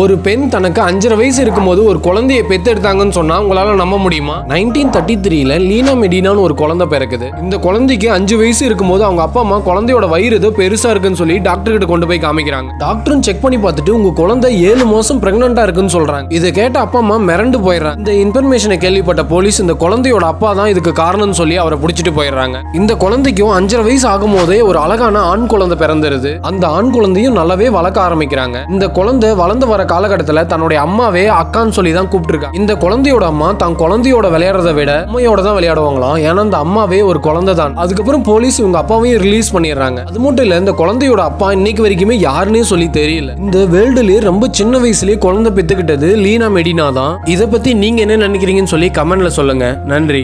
ஒரு பெண் தனக்கு அஞ்சரை வயசு இருக்கும்போது ஒரு குழந்தையை பெத்தெடுத்தாங்கன்னு சொன்னா உங்களால நம்ப முடியுமா? நைன்டீன் தேர்ட்டி த்ரீல லீனா மெடினான்னு ஒரு குழந்தை பிறக்குது. இந்த குழந்தைக்கு அஞ்சு வயசு இருக்கும்போது அவங்க அப்பா அம்மா குழந்தையோட வயிறு ஏதோ பெருசா இருக்குன்னு சொல்லி டாக்டர் கிட்ட கொண்டு போய் காமிக்கிறாங்க. டாக்டரும் செக் பண்ணி பார்த்துட்டு உங்க குழந்தை ஏழு மாசம் பிரெக்னண்டா இருக்குன்னு சொல்றாங்க. இதை கேட்ட அப்பா அம்மா மிரண்டு போயிடுறாங்க. இந்த இன்ஃபர்மேஷனை கேள்விப்பட்ட போலீஸ் இந்த குழந்தையோட அப்பா தான் இதுக்கு காரணம்னு சொல்லி அவரை பிடிச்சிட்டு போயிடுறாங்க. இந்த குழந்தைக்கும் அஞ்சரை வயசு ஆகும் போதே ஒரு அழகான ஆண் குழந்தை பிறந்துருது. அந்த ஆண் குழந்தையும் நல்லாவே வளர்க்க ஆரம்பிக்கிறாங்க. இந்த குழந்தை வளர்ந்து வர காலகட்டத்தில் தன்னுடைய அம்மாவே அக்கான்னு சொல்லி தான் கூப்பிட்டுருக்கா. இந்த குழந்தையோட அம்மா தான் குழந்தையோட விளையாடுறத விட அம்மையோட தான் விளையாடுவாங்களாம். ஏன்னா அந்த அம்மாவே ஒரு குழந்தை தான் அதுக்கப்புறம் போலீஸ் இவங்க அப்பாவையும் ரிலீஸ் பண்ணிடுறாங்க. அது மட்டும் இல்ல இந்த குழந்தையோட அப்பா இன்னைக்கு வரைக்குமே யாருன்னே சொல்லி தெரியல. இந்த வேர்ல்டுலயே ரொம்ப சின்ன வயசுலயே குழந்தை பெத்துக்கிட்டது லீனா மெடினா தான். இதை பத்தி நீங்க என்ன நினைக்கிறீங்கன்னு சொல்லி கமெண்ட்ல சொல்லுங்க. நன்றி.